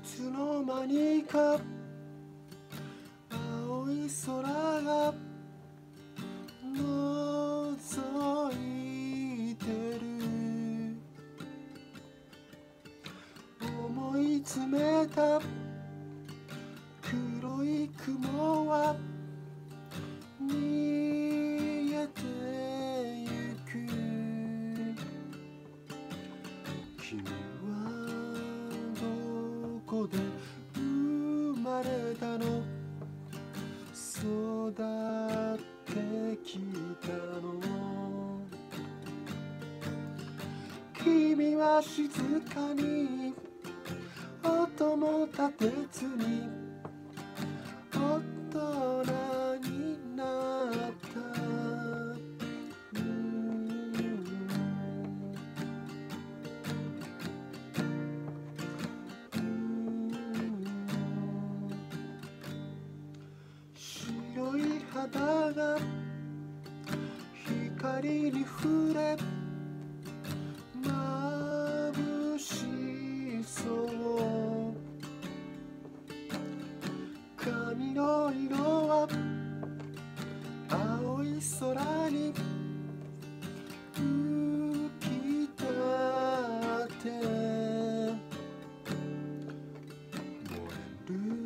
いつの間にか青い空が覗いてる。思い詰めた黒い雲は逃げてゆく。こで生まれたの。育ってきたの。君は静かに。音も立てずに。肌が光に触れ眩しそう。髪の色は青い空に浮き立って。燃える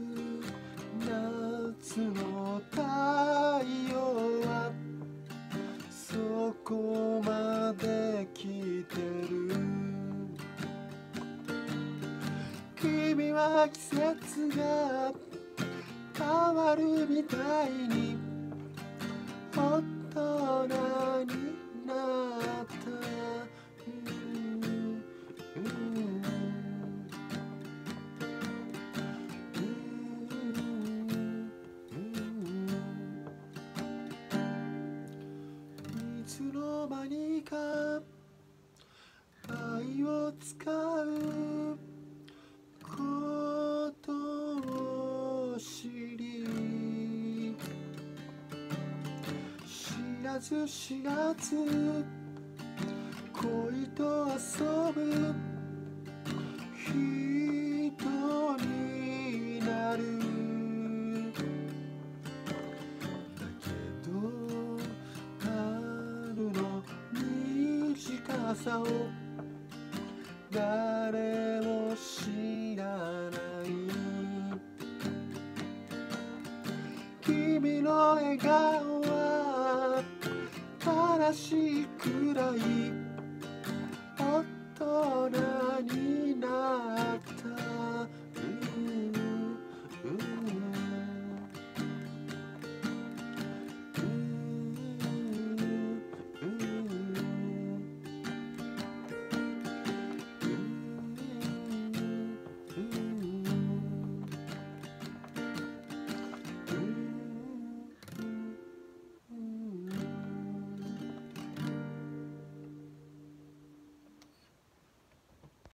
君は季節が変わるみたいにず知らず恋と遊ぶ人になる。だけど春の短さを誰も知らない君の笑顔はしいくらい。